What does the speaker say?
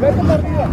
Vete para arriba.